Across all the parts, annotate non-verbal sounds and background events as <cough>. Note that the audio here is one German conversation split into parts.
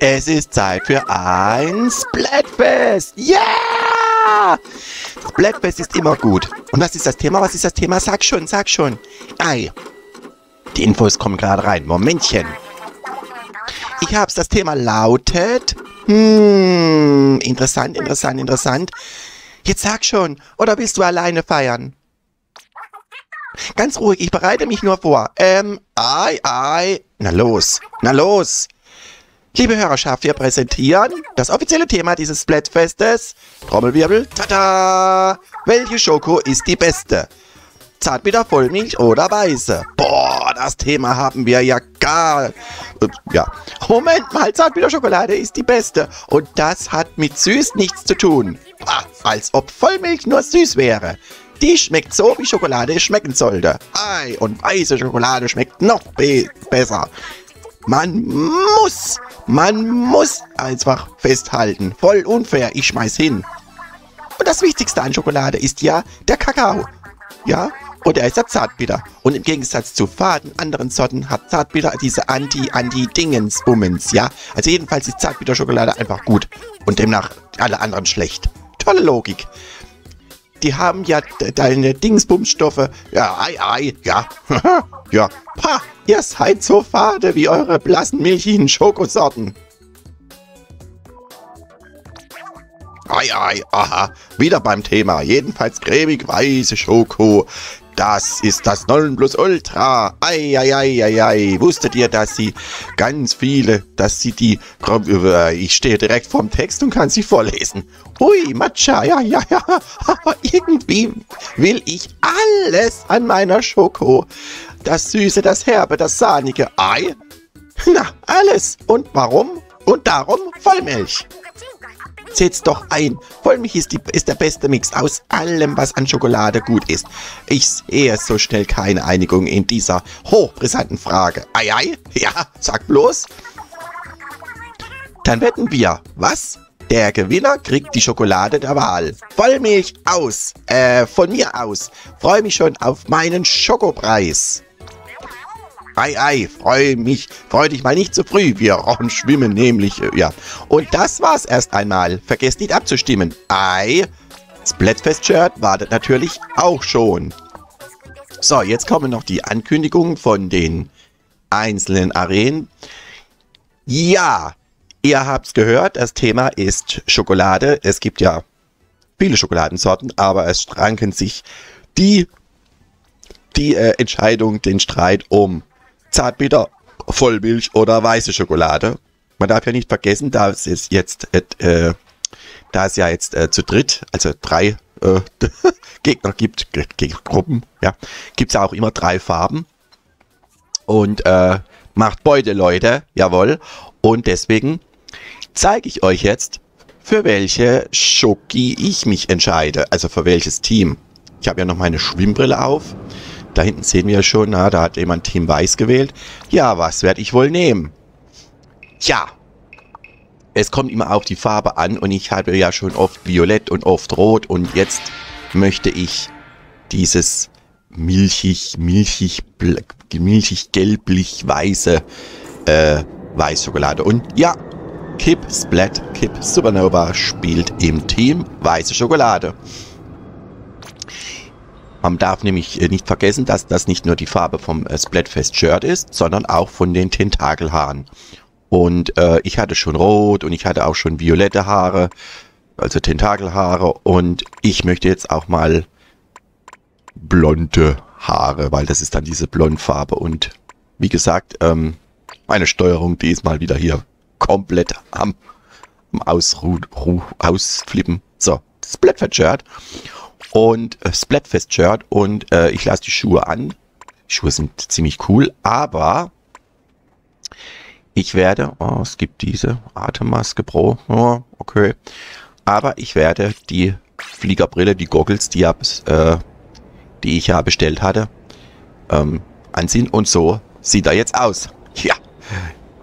Es ist Zeit für ein Splatfest. Yeah! Splatfest ist immer gut. Und was ist das Thema? Was ist das Thema? Sag schon, sag schon. Ei. Die Infos kommen gerade rein. Momentchen. Ich hab's. Das Thema lautet... Hm, interessant, interessant, interessant. Jetzt sag schon. Oder willst du alleine feiern? Ganz ruhig, ich bereite mich nur vor. Ähm, ei, ei. Na los, na los. Liebe Hörerschaft, wir präsentieren das offizielle Thema dieses Splatfestes. Trommelwirbel, tada! Welche Schoko ist die beste? Zartbitter, Vollmilch oder Weiße? Boah, das Thema haben wir ja gar... Äh, ja, Moment mal, Zartbitter Schokolade ist die beste. Und das hat mit süß nichts zu tun. Ah, als ob Vollmilch nur süß wäre. Die schmeckt so, wie Schokolade schmecken sollte. Ei, und weiße Schokolade schmeckt noch be besser. Man muss, man muss einfach festhalten. Voll unfair, ich schmeiß hin. Und das Wichtigste an Schokolade ist ja der Kakao. Ja, und er ist ja Zartbitter. Und im Gegensatz zu faden anderen Sorten hat Zartbitter diese Anti-Anti-Dingens-Bummens, ja. Also jedenfalls ist Zartbitter-Schokolade einfach gut und demnach alle anderen schlecht. Tolle Logik die haben ja deine Dingsbumsstoffe. Ja, ei, ei, ja. <laughs> ja, pa, ihr seid so fade wie eure blassen milchigen Schokosorten. Ei, ei, aha, wieder beim Thema. Jedenfalls cremig weiße Schoko. Das ist das Nonplusultra. Ei, ei, ei, ei, ei. Wusstet ihr, dass sie ganz viele, dass sie die... Ich stehe direkt vorm Text und kann sie vorlesen. Hui, Matcha, ja, ja, ja. <laughs> Aber irgendwie will ich alles an meiner Schoko. Das Süße, das Herbe, das Sahnige. Ei? Na, alles. Und warum? Und darum Vollmilch. Seht's doch ein. Vollmilch ist, die, ist der beste Mix aus allem, was an Schokolade gut ist. Ich sehe so schnell keine Einigung in dieser hochbrisanten Frage. Ei, ei? Ja, sag bloß. Dann wetten wir. Was? Der Gewinner kriegt die Schokolade der Wahl. Vollmilch aus. Äh, von mir aus. Freue mich schon auf meinen Schokopreis. Ei, ei, freu mich, freu dich mal nicht zu früh. Wir schwimmen nämlich, äh, ja. Und das war's erst einmal. Vergesst nicht abzustimmen. Ei, Splatfest-Shirt wartet natürlich auch schon. So, jetzt kommen noch die Ankündigungen von den einzelnen Arenen. Ja, ihr habt's gehört, das Thema ist Schokolade. Es gibt ja viele Schokoladensorten, aber es ranken sich die, die äh, Entscheidung, den Streit um Zartbitter, Vollmilch oder weiße Schokolade. Man darf ja nicht vergessen, da es jetzt, äh, da es ja jetzt äh, zu dritt, also drei äh, <laughs> Gegner gibt, Gruppen, ja, gibt es auch immer drei Farben. Und äh, macht Beute, Leute, jawohl. Und deswegen zeige ich euch jetzt, für welche Schoki ich mich entscheide, also für welches Team. Ich habe ja noch meine Schwimmbrille auf. Da hinten sehen wir schon, na, da hat jemand Team Weiß gewählt. Ja, was werde ich wohl nehmen? Tja, es kommt immer auf die Farbe an und ich hatte ja schon oft Violett und oft Rot und jetzt möchte ich dieses milchig, milchig, milchig gelblich weiße äh, Weißschokolade. Und ja, Kip Splat, Kip Supernova spielt im Team Weiße Schokolade. Man darf nämlich äh, nicht vergessen, dass das nicht nur die Farbe vom äh, Splatfest-Shirt ist, sondern auch von den Tentakelhaaren. Und äh, ich hatte schon rot und ich hatte auch schon violette Haare, also Tentakelhaare. Und ich möchte jetzt auch mal blonde Haare, weil das ist dann diese Blondfarbe. Und wie gesagt, ähm, meine Steuerung, die ist mal wieder hier komplett am, am Ausru Ausflippen. So, Splatfest-Shirt und äh, Splatfest-Shirt und äh, ich lasse die Schuhe an. Die Schuhe sind ziemlich cool, aber ich werde, oh, es gibt diese Atemmaske Pro, oh, okay, aber ich werde die Fliegerbrille, die Goggles, die, äh, die ich ja bestellt hatte, ähm, anziehen und so sieht er jetzt aus. <laughs> Ja,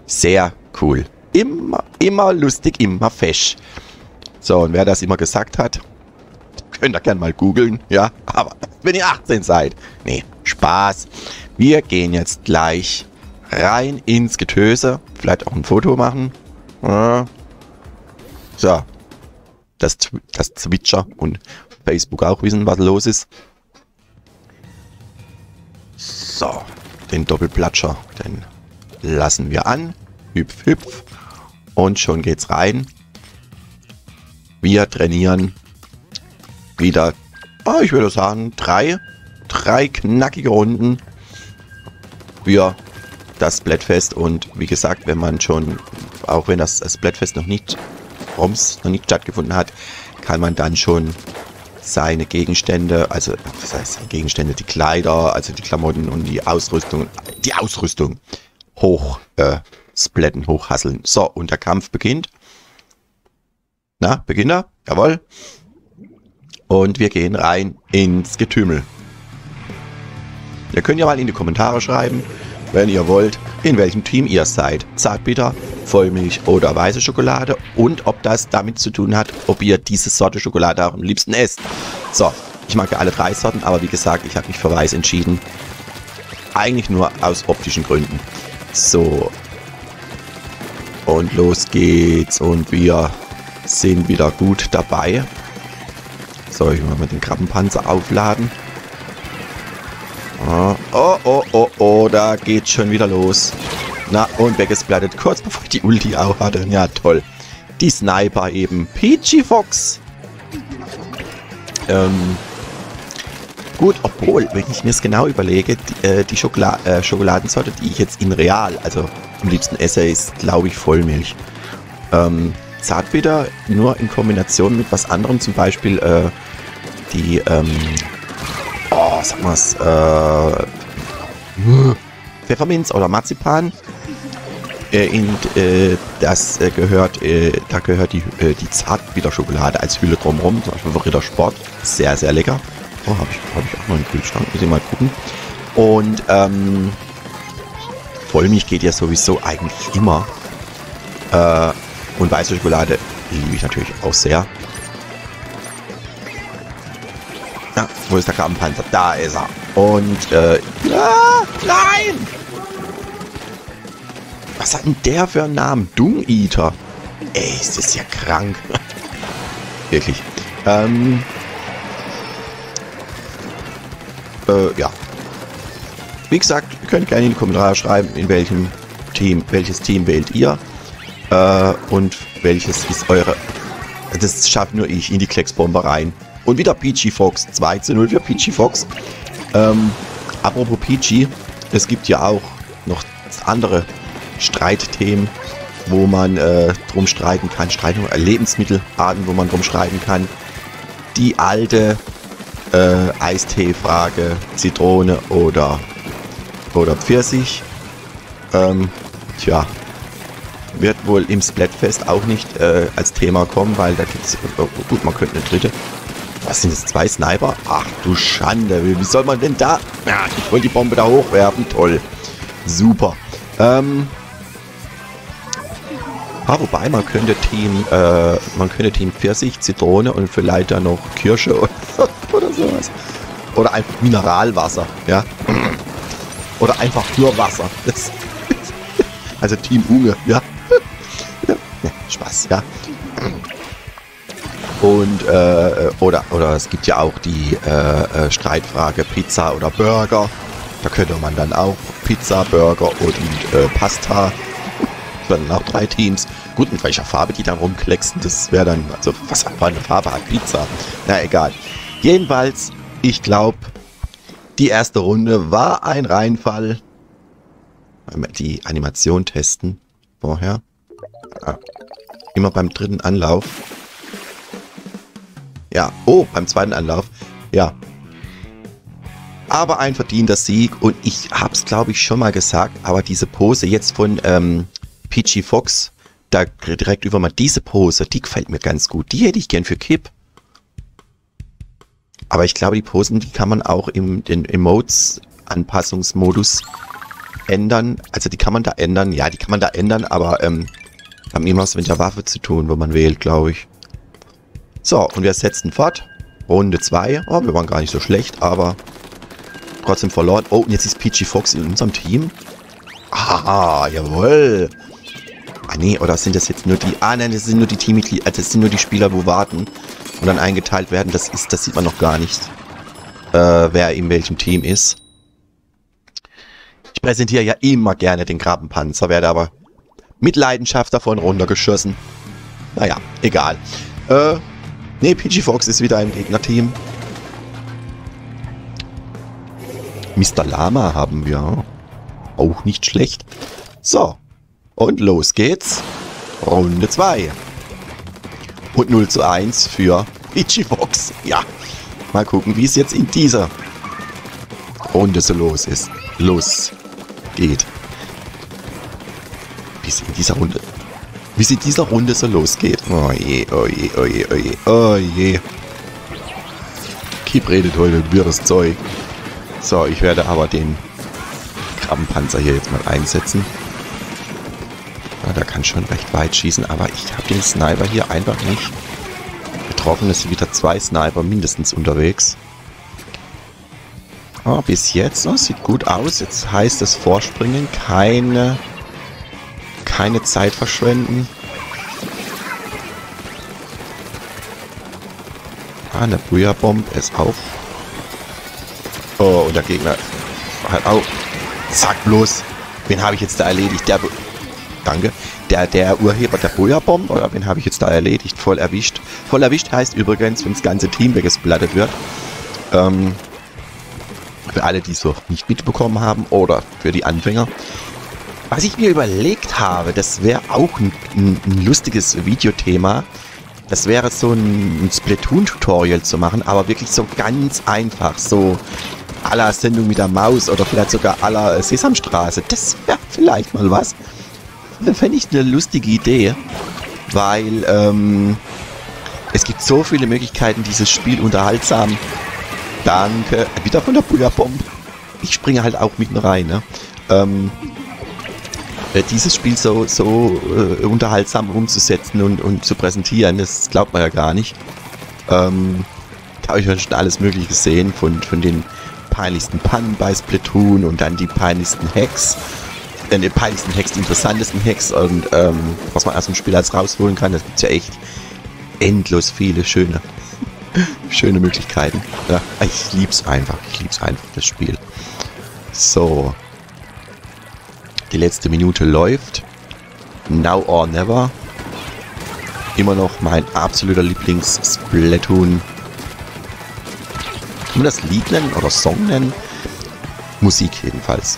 sehr cool. Immer, immer lustig, immer fesch. So, und wer das immer gesagt hat, Könnt ihr gerne mal googeln, ja. Aber wenn ihr 18 seid. Nee, Spaß. Wir gehen jetzt gleich rein ins Getöse. Vielleicht auch ein Foto machen. So. Das, das Twitcher und Facebook auch wissen, was los ist. So. Den Doppelplatscher, den lassen wir an. Hüpf, hüpf. Und schon geht's rein. Wir trainieren wieder, oh, ich würde sagen, drei, drei knackige Runden für das Splatfest. Und wie gesagt, wenn man schon, auch wenn das Splatfest noch nicht, Roms noch nicht stattgefunden hat, kann man dann schon seine Gegenstände, also was heißt Gegenstände, die Kleider, also die Klamotten und die Ausrüstung, die Ausrüstung hoch äh, splatten, hochhasseln. So, und der Kampf beginnt. Na, beginnt er? Jawohl. Und wir gehen rein ins Getümmel. Ihr könnt ja mal in die Kommentare schreiben, wenn ihr wollt, in welchem Team ihr seid. Zartbitter, Vollmilch oder weiße Schokolade und ob das damit zu tun hat, ob ihr diese Sorte Schokolade auch am liebsten esst. So, ich mag ja alle drei Sorten, aber wie gesagt, ich habe mich für weiß entschieden. Eigentlich nur aus optischen Gründen. So. Und los geht's und wir sind wieder gut dabei. So, ich mal mit dem Krabbenpanzer aufladen. Oh, oh, oh, oh, oh, da geht's schon wieder los. Na, und weggesplattert, kurz bevor ich die Ulti auch hatte. Ja, toll. Die Sniper eben. Peachy Fox. Ähm, gut, obwohl, wenn ich mir es genau überlege, die, äh, die Schokola äh, Schokoladensorte, die ich jetzt in Real, also am liebsten esse, ist, glaube ich, Vollmilch. Ähm, Zartbitter nur in Kombination mit was anderem, zum Beispiel äh, die, ähm, oh, sag mal's, äh, Pfefferminz oder Marzipan. Äh, in, äh, das äh, gehört, äh, da gehört die, äh, die Zartbitterschokolade als Hülle drumherum, zum Beispiel für Rittersport. Sehr, sehr lecker. Oh, habe ich, hab ich auch noch einen Kühlschrank, muss ich mal gucken. Und, ähm, Vollmilch geht ja sowieso eigentlich immer. Äh, und weiße Schokolade liebe ich natürlich auch sehr. Na, wo ist der Krabbenpanzer? Da ist er. Und, äh, ah, nein! Was hat denn der für einen Namen? Dung Eater. Ey, ist das ja krank. <laughs> Wirklich. Ähm, äh, ja. Wie gesagt, ihr könnt gerne in die Kommentare schreiben, in welchem Team, welches Team wählt ihr. Äh, und welches ist eure... Das schafft nur ich in die Klecksbombe rein. Und wieder Peachy Fox. 2 zu 0 für Peachy Fox. Ähm, apropos Peachy, es gibt ja auch noch andere Streitthemen, wo man äh, drum streiten kann. Streitung, äh, Lebensmittelarten, wo man drum streiten kann. Die alte äh, Eistee-Frage, Zitrone oder, oder Pfirsich. Ähm, tja, wird wohl im Splatfest auch nicht äh, als Thema kommen, weil da gibt es, oh, gut, man könnte eine dritte. Was sind das, zwei Sniper? Ach du Schande, wie soll man denn da? Ja, ich wollte die Bombe da hochwerfen, toll. Super. Ähm, Ah, wobei, man könnte Team, äh, man könnte Team Pfirsich, Zitrone und vielleicht dann noch Kirsche oder, <laughs> oder sowas. Oder einfach Mineralwasser, ja. Oder einfach nur Wasser. Das, <laughs> also Team Unge, ja. <laughs> ja. Spaß, ja. Und, äh, oder, oder es gibt ja auch die äh, äh, Streitfrage Pizza oder Burger. Da könnte man dann auch Pizza, Burger und äh, Pasta dann auch drei Teams. Gut, mit welcher Farbe die dann rumklecksen, das wäre dann, also was für eine Farbe hat Pizza? Na egal. Jedenfalls, ich glaube, die erste Runde war ein Reinfall. Die Animation testen vorher. Ah, immer beim dritten Anlauf. Ja, oh, beim zweiten Anlauf. Ja. Aber ein verdienter Sieg und ich habe es glaube ich schon mal gesagt, aber diese Pose jetzt von ähm, Peachy Fox, da direkt über mal diese Pose, die gefällt mir ganz gut. Die hätte ich gern für Kip. Aber ich glaube, die Posen, die kann man auch im den Emotes Anpassungsmodus ändern. Also die kann man da ändern. Ja, die kann man da ändern, aber ähm, haben immer was mit der Waffe zu tun, wo man wählt, glaube ich. So, und wir setzen fort. Runde 2. Oh, wir waren gar nicht so schlecht, aber trotzdem verloren. Oh, und jetzt ist Peachy Fox in unserem Team. Ah, jawohl. Ah nee, oder sind das jetzt nur die... Ah nein, das sind nur die Teammitglieder, also das sind nur die Spieler, wo warten und dann eingeteilt werden. Das ist, das sieht man noch gar nicht, äh, wer in welchem Team ist. Ich präsentiere ja immer gerne den Krabbenpanzer, werde aber mit Leidenschaft davon runtergeschossen. Naja, egal. Äh, nee, PG Fox ist wieder im Gegnerteam. Mr. Lama haben wir. Auch nicht schlecht. So. Und los geht's. Runde 2. Und 0 zu 1 für PG Fox. Ja. Mal gucken, wie es jetzt in dieser Runde so los ist. Los geht. Wie es in dieser Runde... Wie es in dieser Runde so losgeht. Oh je, oh je, oh je, oh je, oh je. Keep redet heute wirres Zeug. So, ich werde aber den Krabbenpanzer hier jetzt mal einsetzen. Ja, der kann schon recht weit schießen, aber ich habe den Sniper hier einfach nicht getroffen. Es sind wieder zwei Sniper mindestens unterwegs. Oh, bis jetzt, oh, sieht gut aus. Jetzt heißt es Vorspringen, keine, keine Zeit verschwenden. Ah, eine Booyah-Bomb ist auch Oh, und der Gegner hat auch. Zack, bloß. Wen habe ich jetzt da erledigt? Der. Danke. Der, der Urheber der Booyah-Bomb, oder wen habe ich jetzt da erledigt? Voll erwischt. Voll erwischt heißt übrigens, wenn das ganze Team weggesplattet wird. Ähm, für alle, die es noch nicht mitbekommen haben, oder für die Anfänger. Was ich mir überlegt habe, das wäre auch ein, ein, ein lustiges Videothema. Das wäre so ein, ein Splatoon-Tutorial zu machen, aber wirklich so ganz einfach. So aller Sendung mit der Maus oder vielleicht sogar aller Sesamstraße. Das wäre vielleicht mal was. Fände ich eine lustige Idee, weil ähm, es gibt so viele Möglichkeiten, dieses Spiel unterhaltsam. Danke. Wieder von der Booyah-Bomb. Ich springe halt auch mitten rein. Ne? Ähm, äh, dieses Spiel so, so äh, unterhaltsam umzusetzen und, und zu präsentieren, das glaubt man ja gar nicht. Ähm, da habe ich schon alles Mögliche gesehen von, von den peinlichsten Pannen bei Splatoon und dann die peinlichsten Hacks. Äh, die peinlichsten Hacks, die interessantesten Hacks und ähm, was man aus dem Spiel als rausholen kann. Das gibt ja echt endlos viele schöne, <laughs> schöne Möglichkeiten. Ja, ich lieb's einfach. Ich lieb's einfach, das Spiel. So. Die letzte Minute läuft. Now or Never. Immer noch mein absoluter Lieblings-Splatoon kann man das Lied nennen oder Song nennen? Musik jedenfalls.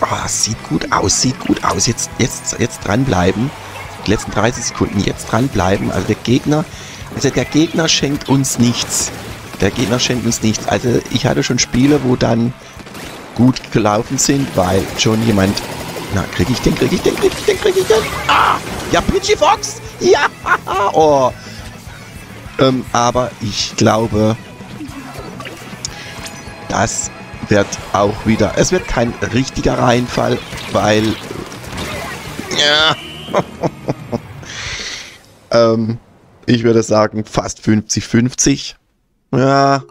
Oh, sieht gut aus, sieht gut aus. Jetzt, jetzt, jetzt dranbleiben. Die letzten 30 Sekunden jetzt dranbleiben. Also der Gegner, also der Gegner schenkt uns nichts. Der Gegner schenkt uns nichts. Also ich hatte schon Spiele, wo dann gut gelaufen sind, weil schon jemand. Na, krieg ich den, krieg ich den, krieg ich den, krieg ich den. Ah! Ja, Pidgey Fox! <laughs> Ja! Oh! Ähm, aber ich glaube, das wird auch wieder... Es wird kein richtiger Reinfall, weil... Ja. <laughs> ähm, ich würde sagen fast 50-50. Ja.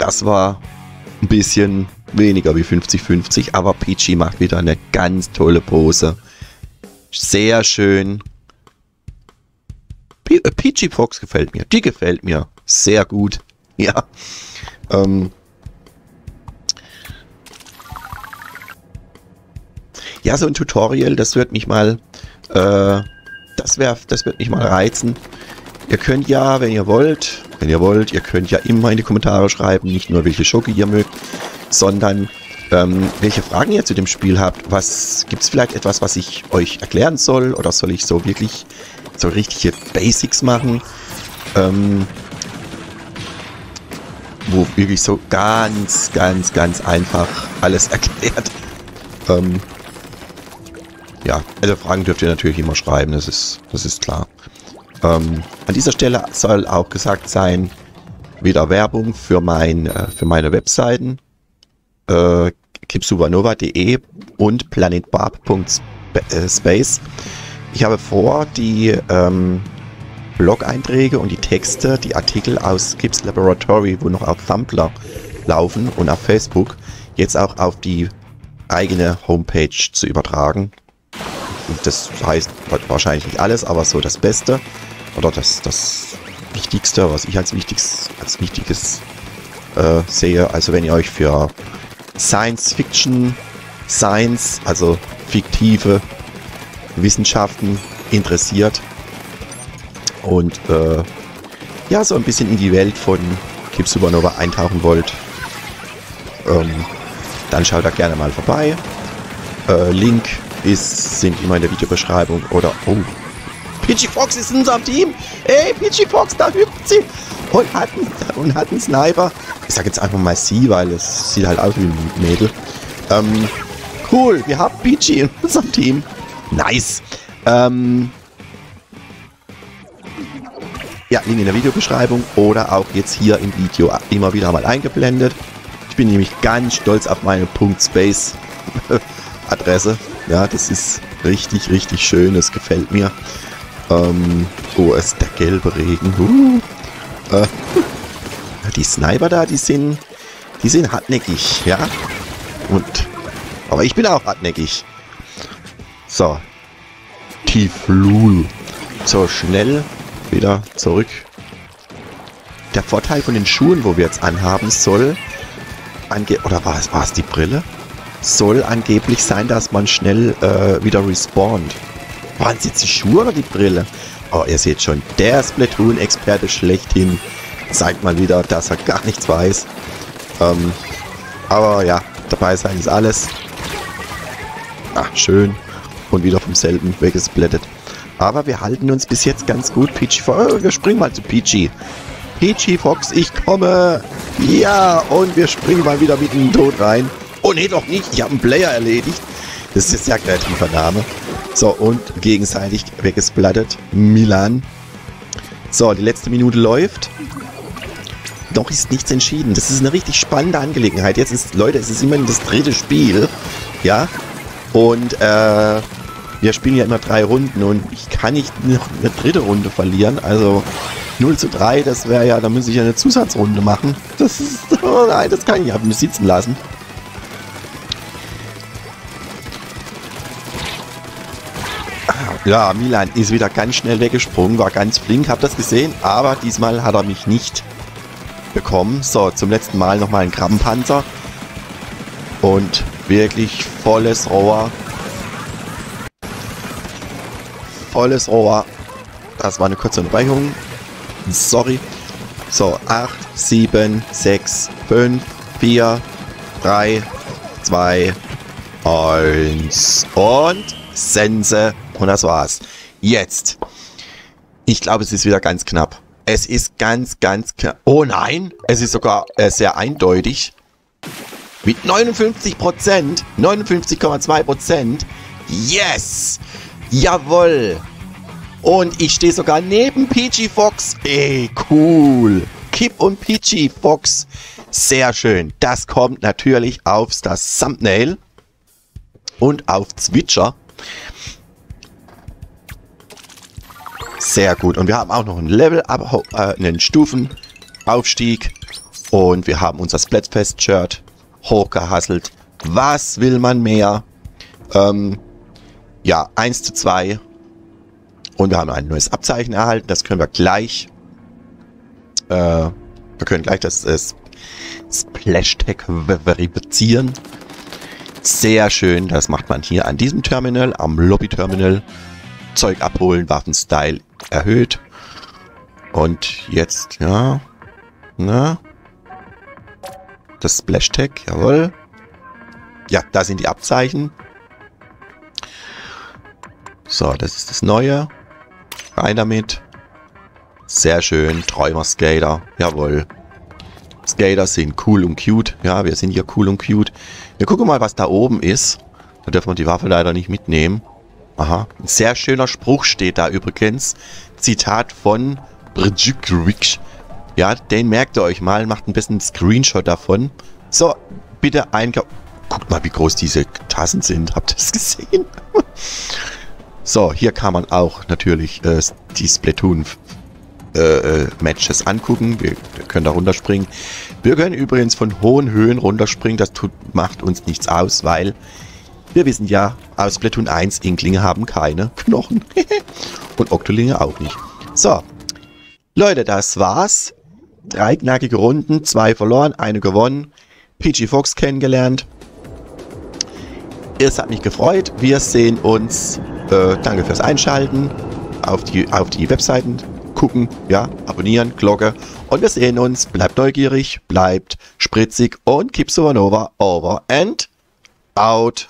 Das war ein bisschen weniger wie 50-50, aber Peachy macht wieder eine ganz tolle Pose. Sehr schön. Äh, Peachy Fox gefällt mir. Die gefällt mir sehr gut. <laughs> Ja. Ähm. Ja, so ein Tutorial, das wird mich mal, äh, das wäre, das wird mich mal reizen. Ihr könnt ja, wenn ihr wollt, wenn ihr wollt, ihr könnt ja immer in die Kommentare schreiben, nicht nur welche Schocke ihr mögt, sondern ähm, welche Fragen ihr zu dem Spiel habt. Was gibt es vielleicht etwas, was ich euch erklären soll oder soll ich so wirklich so richtige Basics machen. Ähm, wo wirklich so ganz, ganz, ganz einfach alles <laughs> erklärt. Ähm, ja, also Fragen dürft ihr natürlich immer schreiben, das ist, das ist klar. Ähm, an dieser Stelle soll auch gesagt sein, wieder Werbung für, mein, äh, für meine Webseiten äh, kipsupernova.de und planetbarb.space. Ich habe vor, die ähm, Blog-Einträge und die Texte, die Artikel aus Gibbs Laboratory, wo noch auch Thumbler laufen und auf Facebook jetzt auch auf die eigene Homepage zu übertragen. Und das heißt wahrscheinlich nicht alles, aber so das Beste oder das, das Wichtigste, was ich als, wichtiges, als Wichtiges äh, sehe. Also wenn ihr euch für Science Fiction, Science, also fiktive Wissenschaften interessiert und äh, ja, so ein bisschen in die Welt von Kip Supernova eintauchen wollt, ähm, dann schaut da gerne mal vorbei. Äh, Link ist, sind immer in der Videobeschreibung oder... Oh, Peachy Fox ist in unserem Team. Ey, Peachy Fox, da hüpft sie. Und hat, und hat einen Sniper. Ich sag jetzt einfach mal sie, weil es sieht halt aus wie ein Mädel. Ähm, cool, wir haben Peachy in unserem Team. Nice. Ähm, ja, Link in der Videobeschreibung oder auch jetzt hier im Video immer wieder mal eingeblendet. Ich bin nämlich ganz stolz auf meine .space <laughs> Adresse. Ja, das ist richtig, richtig schön. Das gefällt mir. Ähm, oh, ist der gelbe Regen. Uh, äh, <laughs> die Sniper da, die sind, die sind hartnäckig, ja. Und, aber ich bin auch hartnäckig. So. Tieflul. So, schnell wieder zurück. Der Vorteil von den Schuhen, wo wir jetzt anhaben, soll ange oder war es, war es die Brille? Soll angeblich sein, dass man schnell äh, wieder respawnt. Waren es jetzt die Schuhe oder die Brille? Oh, ihr seht schon, der Splatoon-Experte schlechthin zeigt mal wieder, dass er gar nichts weiß. Ähm, aber ja, dabei sein ist alles. Ach, schön. Und wieder vom selben weggesplittet. Aber wir halten uns bis jetzt ganz gut. Peachy Fox, oh, wir springen mal zu Peachy. Peachy Fox, ich komme. Ja, und wir springen mal wieder mit den Tod rein. Oh nee, doch nicht. Ich habe einen Player erledigt. Das ist jetzt ja kreativer Name. So, und gegenseitig weggesplattert. Milan. So, die letzte Minute läuft. Noch ist nichts entschieden. Das ist eine richtig spannende Angelegenheit. Jetzt ist, Leute, es ist immerhin das dritte Spiel. Ja. Und, äh, wir spielen ja immer drei Runden und ich kann nicht noch eine dritte Runde verlieren. Also 0 zu 3, das wäre ja, da müsste ich ja eine Zusatzrunde machen. Das ist, oh <laughs> nein, das kann ich nicht mich sitzen lassen. Ja, Milan ist wieder ganz schnell weggesprungen, war ganz flink, hab das gesehen, aber diesmal hat er mich nicht bekommen. So, zum letzten Mal nochmal ein Krabbenpanzer. Und wirklich volles Rohr volles Rohr. Das war eine kurze Unterbrechung. Sorry. So, 8, 7, 6, 5, 4, 3, 2, 1 und Sense. Und das war's. Jetzt. Ich glaube, es ist wieder ganz knapp. Es ist ganz, ganz knapp. Oh nein, es ist sogar äh, sehr eindeutig. Mit 59 Prozent, 59,2 Prozent. Yes! Jawoll. Und ich stehe sogar neben Peachy Fox. Ey, cool. Kip und Peachy Fox. Sehr schön. Das kommt natürlich auf das Thumbnail und auf Zwitscher. Sehr gut. Und wir haben auch noch ein Level, aber äh, einen Stufenaufstieg. Und wir haben unser Splatfest-Shirt hochgehasselt. Was will man mehr? Ähm, ja, 1 zu 2. Und wir haben ein neues Abzeichen erhalten. Das können wir gleich. Äh, wir können gleich das, das Splash-Tag verifizieren. Sehr schön. Das macht man hier an diesem Terminal, am Lobby-Terminal. Zeug abholen, Waffenstyle erhöht. Und jetzt, ja. Na. Das Splash-Tag, jawohl. Ja, da sind die Abzeichen. So, das ist das Neue. Rein damit. Sehr schön. Träumer-Skater. Jawohl. Skater sind cool und cute. Ja, wir sind hier cool und cute. Wir gucken mal, was da oben ist. Da dürfen wir die Waffe leider nicht mitnehmen. Aha. Ein sehr schöner Spruch steht da übrigens. Zitat von Brzykrwicz. Ja, den merkt ihr euch mal. Macht ein bisschen Screenshot davon. So, bitte einkaufen. Guckt mal, wie groß diese Tassen sind. Habt ihr das <laughs> gesehen? So, hier kann man auch natürlich äh, die Splatoon äh, äh, Matches angucken. Wir können da runterspringen. Wir können übrigens von hohen Höhen runterspringen. Das tut, macht uns nichts aus, weil wir wissen ja, aus Splatoon 1, Inklinge haben keine Knochen. <laughs> Und Oktolinge auch nicht. So. Leute, das war's. Drei knackige Runden, zwei verloren, eine gewonnen. PG Fox kennengelernt. Es hat mich gefreut. Wir sehen uns. Äh, danke fürs Einschalten. Auf die, auf die Webseiten gucken, ja, abonnieren, Glocke. Und wir sehen uns. Bleibt neugierig, bleibt spritzig und keep supernova over and out.